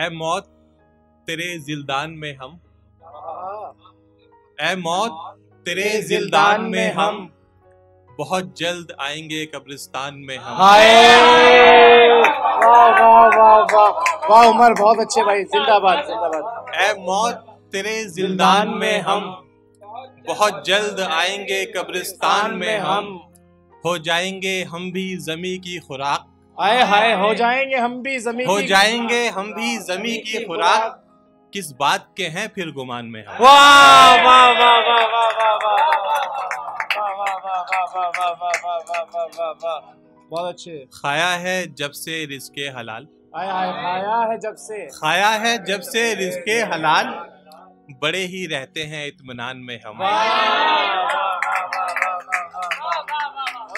ए मौत तेरे जिलदान में हम। ए मौत तेरे जिलदान में हम। बहुत जल्द आएँगे कब्रिस्तान में हम। हाय। वाह वाह वाह वाह। वाह उमर बहुत अच्छे भाई। जिंदाबाद जिंदाबाद। ए मौत तेरे जिलदान में हम। बहुत जल्द आएँगे कब्रिस्तान में हम। हो जाएँगे हम भी जमी की खुराक। हाय हाय हो जाएँगे हम भी ज़मीन हो जाएँगे हम भी जमी की खुराक किस बात के हैं फिर गुमान में हम वाह वाह वाह वाह वाह वाह वाह बहुत अच्छे खाया है जब से रिस्के हलाल खाया है जब से खाया है जब से रिस्के हलाल बड़े ही रहते हैं इतमान में हम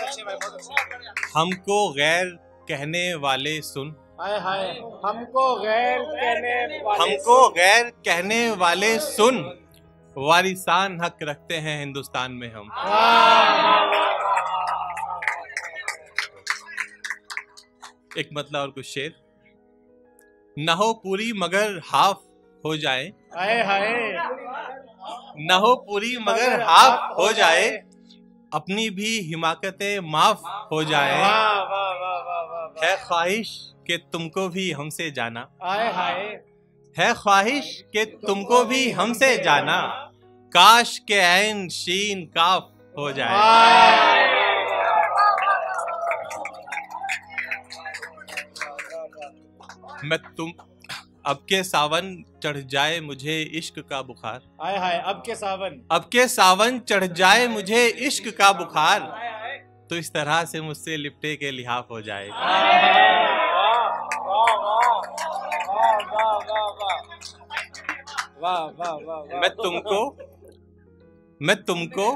अच्छे अच्छे हमको गैर कहने वाले सुन। हाय हाय हमको गैर कहने वाले हमको गैर कहने वाले सुन। वारिसान हक रखते हैं हिंदुस्तान में हम। वाह, वाह, वाह, एक मतलब और कुछ शेर। न हो पूरी मगर हाफ़ हो जाए। हाय हाय। न हो पूरी मगर हाफ़ हो जाए। अपनी भी हिमाकतें माफ़ हो जाए। वाह वाह। है ख्वाहिश कि तुमको भी हमसे जाना। हाय हाय। है ख्वाहिश कि तुमको भी हमसे जाना। काश के ऐन शीन काफ हो जाए। मैं तुम अब के सावन चढ़ जाए मुझे इश्क का बुखार। हाय हाय अब के सावन। अब के सावन चढ़ जाए मुझे इश्क का बुखार। तो इस तरह से मुझसे लिपटे के लिहाफ हो जाएगा तुमको मैं तुमको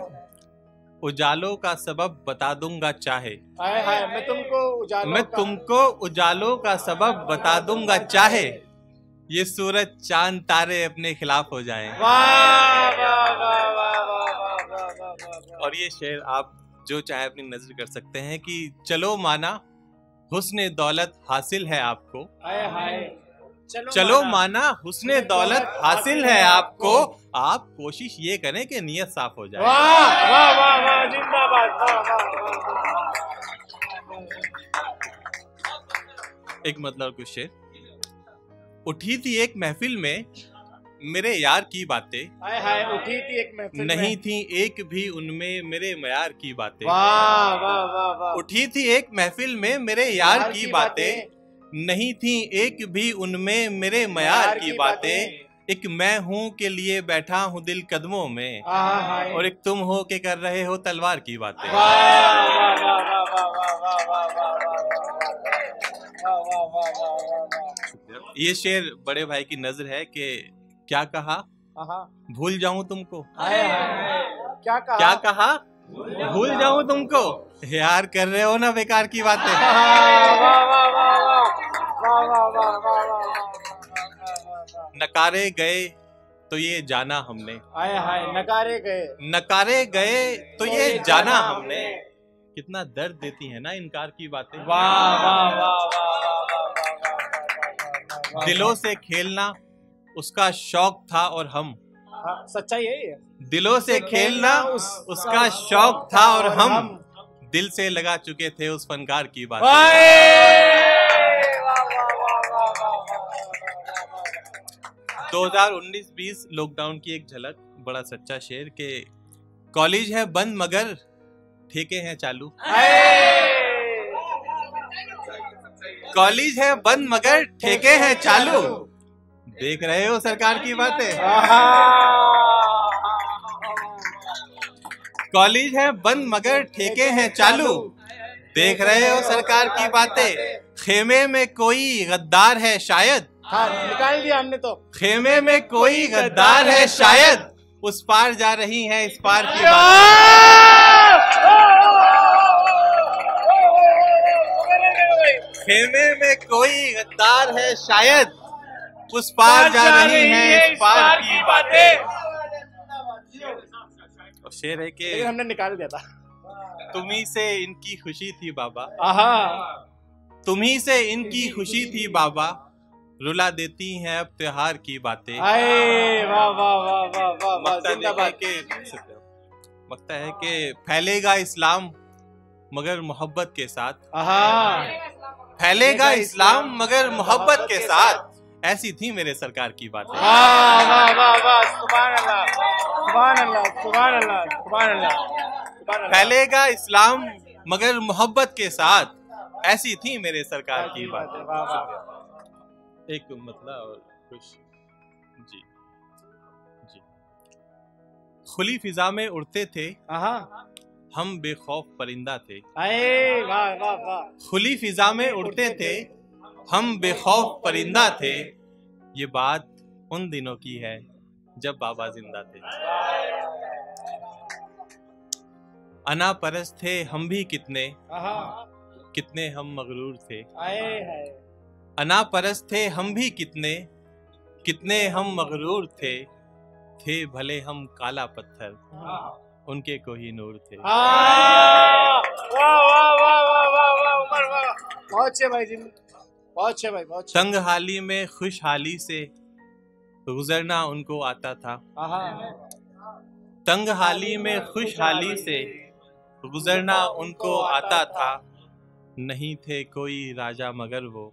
उजालों का सबब बता दूँगा चाहे मैं तुमको मैं तुमको उजालों का सबब बता दूँगा चाहे ये सूरज चाँद तारे अपने खिलाफ हो जाए और ये शेर आप जो चाहे अपनी नज़र कर सकते हैं कि चलो माना हुस्न दौलत हासिल है आपको। हाय हाय। चलो माना। हुस्न दौलत हासिल है आपको। आप कोशिश ये करें कि नीयत साफ़ हो जाए। वाह वाह वाह वाह जिंदाबाद वाह वाह वाह। एक मतलब कुछ शेर। उठी थी एक महफिल में मेरे यार की बातें हाय हाय उठी थी एक महफिल नहीं में। थी एक भी उनमें मेरे मयार की बातें वाह वाह वाह वाह उठी थी एक महफिल में मेरे यार की बातें नहीं थी एक भी उनमें मेरे मयार की बातें एक मैं हूँ के लिए बैठा हूँ दिल कदमों में और एक तुम हो के कर रहे हो तलवार की बातें ये शेर बड़े भाई की नज़र है कि क्या कहा भूल जाऊँ तुमको क्या कहा क्या कहा भूल जाऊँ तुमको यार कर रहे हो ना बेकार की बातें नकारे गए तो ये जाना हमने आए हाय नकारे गए नकारे गए तो ये जाना हमने कितना दर्द देती है ना इनकार की बातें वाह वाह वाह दिलों से खेलना उसका शौक था और हम। हाँ, सच्चाई है ये। दिलों से खेलना उस उसका शौक था और हम दिल से लगा चुके थे उस फनकार की बात। दो हज़ार उन्नीस 2019-20 लॉकडाउन की एक झलक बड़ा सच्चा शेर के कॉलेज है बंद मगर ठेके हैं चालू। कॉलेज है बंद मगर ठेके हैं चालू। देख रहे हो सरकार की बातें? कॉलेज है बंद मगर ठेके हैं चालू। देख रहे हो सरकार की बातें। खेमे में कोई गद्दार है शायद। हाँ निकाल दिया हमने तो। खेमे में कोई गद्दार है शायद। उस पार जा रही है इस पार की बात खेमे में कोई गद्दार है शायद। उस पार जा रही है इस पार की बातें। और शेर है कि हमने निकाल दिया था। तुम्ही से इनकी खुशी थी बाबा। आहा। तुम्ही से इनकी खुशी थी बाबा। रुला देती हैं अब त्योहार की बातें। आए वाह वाह वाह वाह वाह वाह मकता है कि फैलेगा इस्लाम मगर मोहब्बत के साथ। फैलेगा इस्लाम मगर मोहब्बत के साथ। ऐसी थी मेरे सरकार की बातें। वाह वाह वाह वाह सुभान अल्लाह सुभान अल्लाह सुभान अल्लाह सुभान अल्लाह सुभान अल्लाह फैलेगा इस्लाम मगर मोहब्बत के साथ। ऐसी थी मेरे सरकार की बातें एक मतलब और कुछ जी जी। खुली फिजा में उड़ते थे। हम बेखौफ परिंदा थे। वाह वाह वाह। खुली फिजा में उड़ते थे। हम बेखौफ परिंदा थे ये बात उन दिनों की है जब बाबा ज़िंदा थे अना परस थे हम भी कितने हाँ कितने हम मगरूर थे अना परस थे हम भी कितने कितने हम मगरूर थे थे भले हम काला पत्थर हाँ उनके को ही नूर थे वाह वाह वाह वाह वाह वाह वाह बहुत अच्छे भाई जी बहुत भाई बहुत तंग हाली में खुशहाली से गुजरना उनको आता था। हाँ, हाँ। तंग हाली में खुशहाली से गुजरना उनको आता था। नहीं थे कोई राजा मगर वो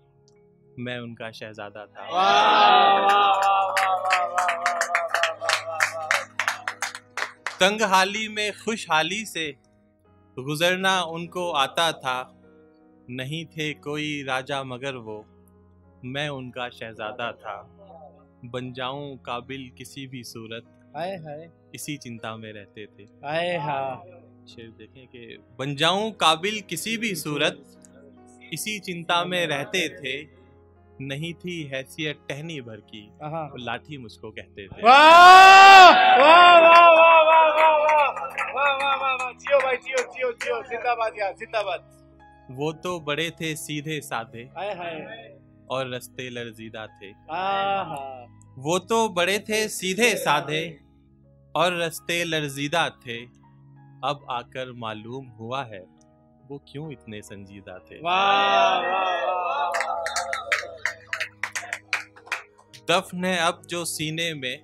मैं उनका शहजादा था। तंग हाली में खुशहाली से गुजरना उनको आता था। नहीं थे कोई राजा मगर वो मैं उनका शहजादा था बन जाऊँ काबिल किसी भी सूरत हाय हाय इसी चिंता में रहते थे हाय हाय शेर देखें कि बन जाऊँ काबिल किसी भी सूरत इसी चिंता में रहते थे नहीं थी हैसियत टहनी भर की वो लाठी मुझको कहते थे जियो भाई जियो जियो जियो जिंदाबाद यार जिंदाबाद वो तो बड़े थे सीधे साधे। और रस्ते लरजीदा थे। वो तो बड़े थे सीधे साधे और रस्ते लरजीदा थे। अब आकर मालूम हुआ है वो क्यों इतने संजीदा थे। दफन है अब जो सीने में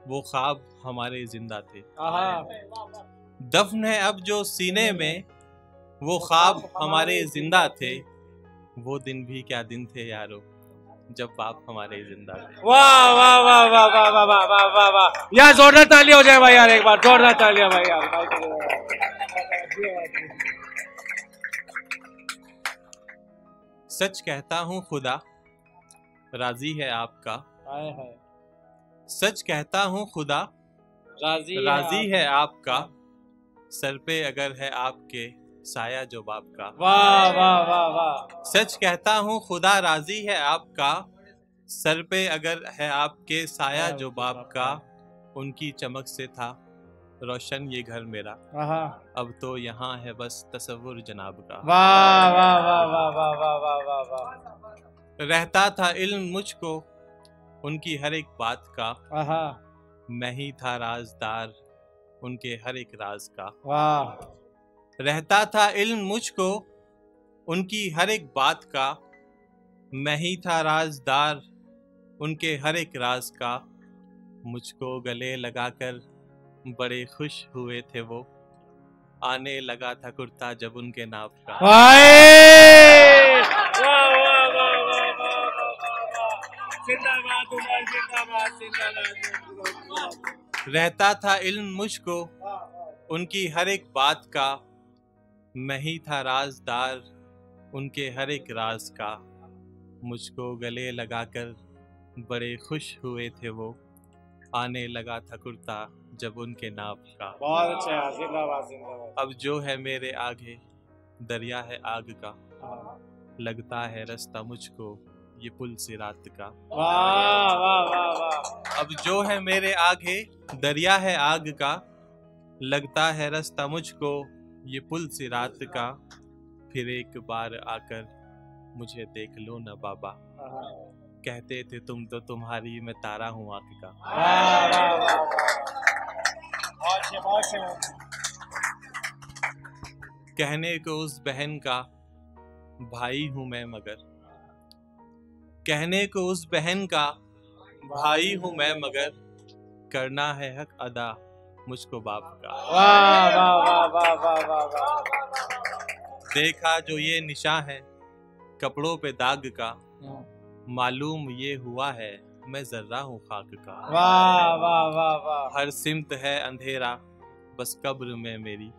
वो ख्वाब हमारे ज़िंदा थे। दफन है अब जो सीने में वो ख्वाब हमारे ज़िंदा थे। वो दिन भी क्या दिन थे यारो जब बाप हमारे ज़िंदा थे। वाह वाह वाह वाह वाह वाह वाह वाह वाह वाह। यार जोरदार ताली हो जाए भाई यार एक बार जोरदार तालियाँ भाई यार। लिए। सच कहता हूँ खुदा राज़ी है आपका। हाय हाय। सच कहता हूँ खुदा राज़ी राज़ी। है आपका। सर पे अगर है आपके साया जो बाप का वाह वाह वाह वाह। सच कहता हूँ खुदा राज़ी है आपका। सर पे अगर है आपके साया जो बाप का उनकी चमक से था रोशन ये घर मेरा। अब तो यहाँ है बस तसव्वुर जनाब का। वाह वाह वाह वाह वाह वाह वाह वाह वाह। रहता था इल्म मुझको उनकी हर एक बात का। मैं ही था राजदार उनके हर एक राज का। वाह। रहता था इल्म मुझको उनकी हर एक बात का मैं ही था राजदार उनके हर एक राज का मुझको गले लगाकर बड़े खुश हुए थे वो आने लगा था कुर्ता जब उनके नाप का रहता था इल्म मुझको उनकी हर एक बात का मैं ही था राजदार उनके हर एक राज का। मुझको गले लगाकर बड़े खुश हुए थे वो। आने लगा था कुर्ता जब उनके नाप का। बहुत अच्छा जिंदाबाद जिंदाबाद। अब जो है मेरे आगे दरिया है आग का। लगता है रास्ता मुझको ये पुल से रात का। वाह वाह वाह वाह। अब जो है मेरे आगे दरिया है आग का। लगता है रास्ता मुझको ये पुल से रात का फिर एक बार आकर मुझे देख लो न बाबा। कहते थे, तुम तो तुम्हारी मैं तारा हूँ आँख का। कहने को उस बहन का भाई हूँ मैं मगर। कहने को उस बहन का भाई हूँ मैं मगर। करना है हक अदा। मुझको बाप का वाह वाह वाह वाह वाह वाह वाह देखा जो ये निशा है कपड़ों पे दाग का मालूम ये हुआ है मैं जर्रा हूँ खाक का वाह वाह वाह वाह हर सिमत है अंधेरा बस कब्र में मेरी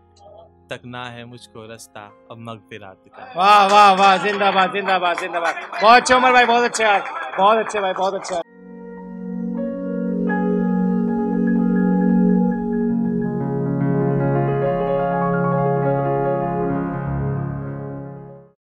तकना है मुझको रास्ता अब मगफिरात का वाह वाह वाह जिंदाबाद जिंदाबाद जिंदाबाद बहुत अच्छे उमर भाई बहुत अच्छे यार बहुत अच्छे भाई बहुत अच्छे